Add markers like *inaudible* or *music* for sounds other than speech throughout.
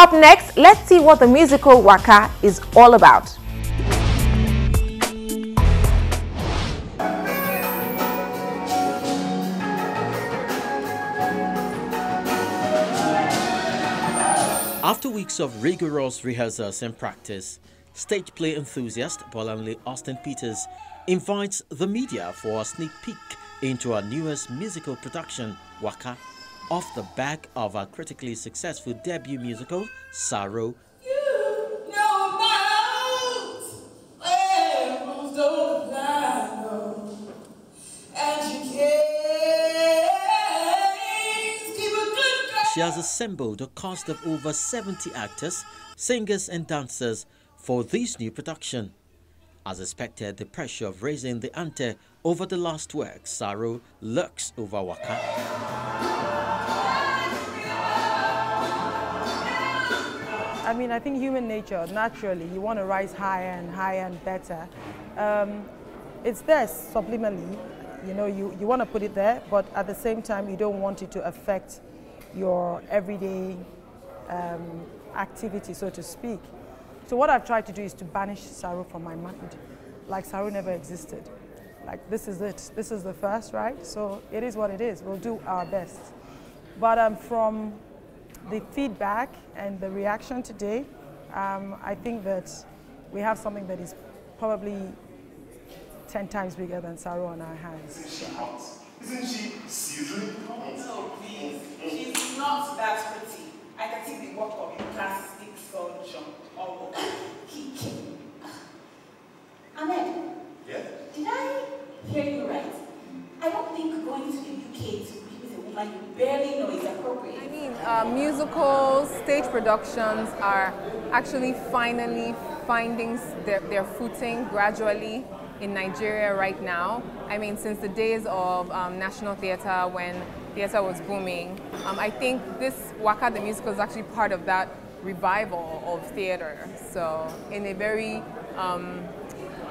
Up next, let's see what the musical Wakaa is all about. After weeks of rigorous rehearsals and practice, stage play enthusiast Bolanle Austin Peters invites the media for a sneak peek into our newest musical production, Wakaa, off the back of a critically successful debut musical, Saro She has assembled a cast of over 70 actors, singers and dancers for this new production. As expected, the pressure of raising the ante over the last work, Saro, lurks over Wakaa. I mean, I think human nature, naturally, you want to rise higher and higher and better. Um, it's there subliminally, you know, you, you want to put it there, but at the same time, you don't want it to affect your everyday um, activity, so to speak. So what I've tried to do is to banish Saro from my mind, like Saro never existed. Like this is it, this is the first, right? So it is what it is, we'll do our best. But um, from the feedback and the reaction today, um, I think that we have something that is probably 10 times bigger than Saro on our hands. Isn't she hot? Isn't she sizzling? No, please. She's not that pretty. I can see the work of a plastic surgeon. Oh, Ahmed, Yeah? did I hear you right? I don't think going to the UK to be with a woman you barely know is appropriate. I mean, uh, musicals, stage productions are actually finally finding their, their footing gradually in Nigeria right now. I mean, since the days of um, National Theatre when theatre was booming, um, I think this Wakaa the musical is actually part of that revival of theatre. So, in a very um,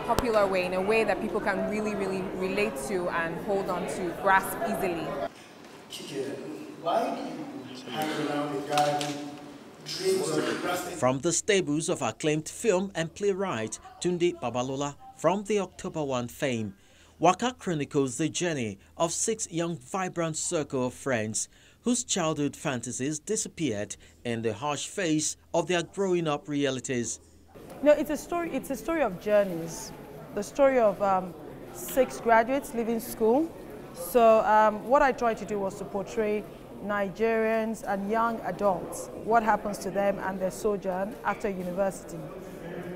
popular way, in a way that people can really, really relate to and hold on to, grasp easily. Why do you From the stables of acclaimed film and playwright Tunde Babalola from the October 1 fame, Wakaa chronicles the journey of six young vibrant circle of friends whose childhood fantasies disappeared in the harsh face of their growing up realities. No, it's a story. It's a story of journeys. The story of um, six graduates leaving school. So um, what I tried to do was to portray Nigerians and young adults, what happens to them and their sojourn after university.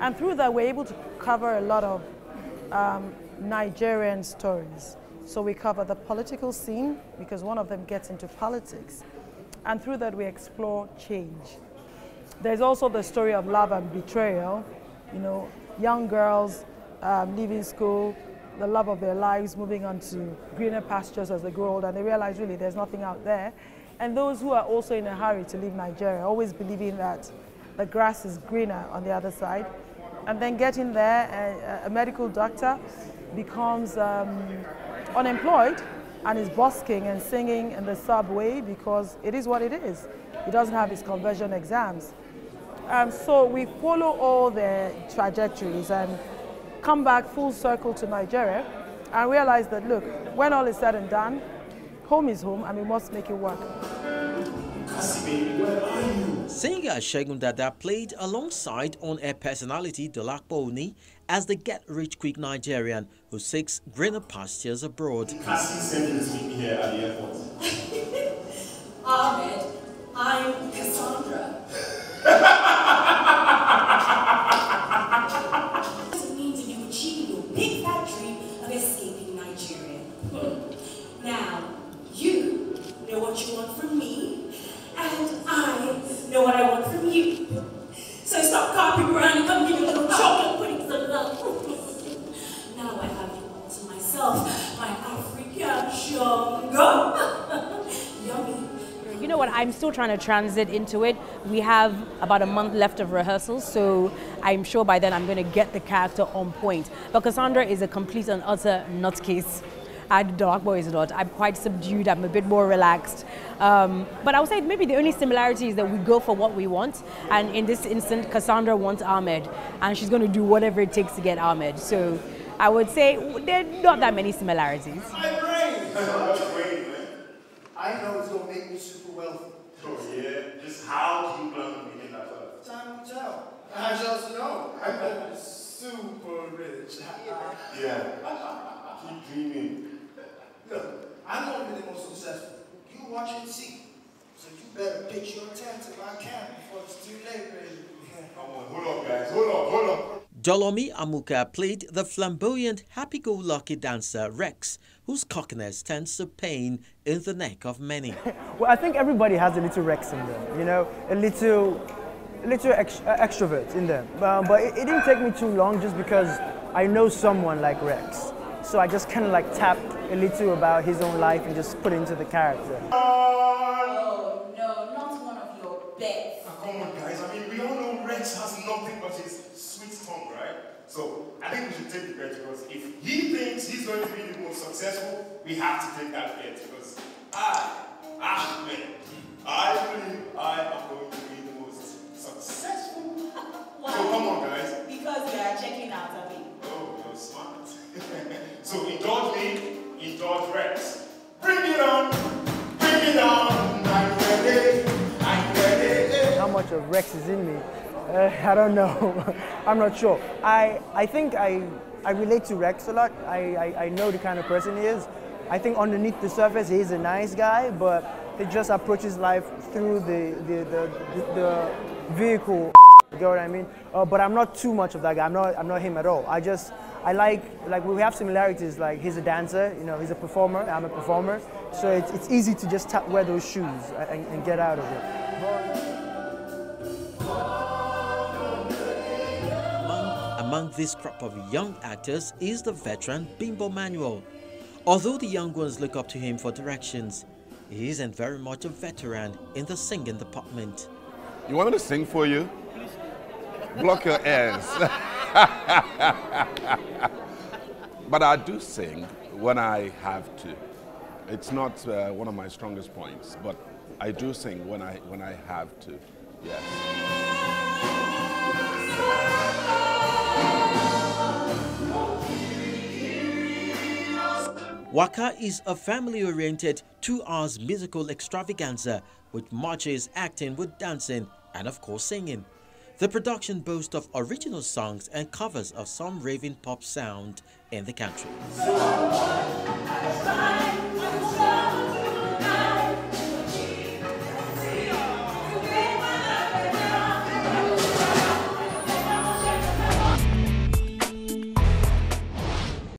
And through that, we're able to cover a lot of um, Nigerian stories. So we cover the political scene because one of them gets into politics. And through that, we explore change. There's also the story of love and betrayal. You know, young girls um, leaving school, the love of their lives, moving on to greener pastures as they grow older, and they realize really there's nothing out there. And those who are also in a hurry to leave Nigeria, always believing that the grass is greener on the other side. And then getting there, a, a medical doctor becomes um, unemployed and is busking and singing in the subway because it is what it is. He doesn't have his conversion exams. Um, so we follow all their trajectories and come back full circle to Nigeria and realize that, look, when all is said and done, home is home and we must make it work. Singer Shegun Dada played alongside on-air personality Dolapo Oni as the get-rich quick Nigerian who seeks greener pastures abroad. Cassie sent you to me here at the airport. *laughs* Ahmed, I'm I'm still trying to transit into it. We have about a month left of rehearsals, so I'm sure by then I'm going to get the character on point. But Cassandra is a complete and utter nutcase. and Dolapo is not. I'm quite subdued. I'm a bit more relaxed. Um, but I would say maybe the only similarity is that we go for what we want. And in this instant, Cassandra wants Ahmed, and she's going to do whatever it takes to get Ahmed. So I would say there are not that many similarities. *laughs* I know it's going to make me super wealthy. Yeah? Just how do you plan on making that wealth? Time will tell. I just know. I'm going to be super rich. Yeah. *laughs* Keep dreaming. Look, I'm going to be the most successful. You watch and see. So you better pitch your tent if I can before it's too late, baby. Come on, hold up, guys. Hold up, hold up. Dolomi Amuka played the flamboyant, happy-go-lucky dancer Rex, whose cockiness tends to pain in the neck of many. *laughs* well, I think everybody has a little Rex in them, you know, a little, a little uh, extrovert in them. Um, but it, it didn't take me too long just because I know someone like Rex. So I just kind of like tapped a little about his own life and just put it into the character. Oh, no, not one of your bets. Now, come on, guys. I mean, we all know Rex has nothing but his sweet tongue, right? So I think we should take the bet because if he thinks he's going to be the most successful, we have to take that bet because I, Ahmed, I believe I am going to be the most successful. *laughs* Why? So come on, guys. Because you are checking out of it. Oh, you're smart. *laughs* so indulge me, indulge Rex. Bring it on, bring it on. I'm ready, I'm ready. How much of Rex is in me? Uh, *laughs* I don't know. *laughs* I'm not sure. I, I think I, I relate to Rex a lot. I, I, I know the kind of person he is. I think underneath the surface, he's a nice guy, but he just approaches life through the, the, the, the, the vehicle. You get what I mean? Uh, but I'm not too much of that guy. I'm not, I'm not him at all. I just, I like, like we have similarities. Like he's a dancer, you know, he's a performer. I'm a performer. So it's, it's easy to just tap, wear those shoes and, and get out of it. Among this crop of young actors is the veteran Bimbo Manuel. Although the young ones look up to him for directions, he isn't very much a veteran in the singing department. You want me to sing for you? Block your ears. *laughs* but I do sing when I have to. It's not uh, one of my strongest points, but I do sing when I when I have to. Yes. Wakaa is a family-oriented two-hours musical extravaganza with marches, acting with dancing, and of course singing. The production boasts of original songs and covers of some raving pop sound in the country.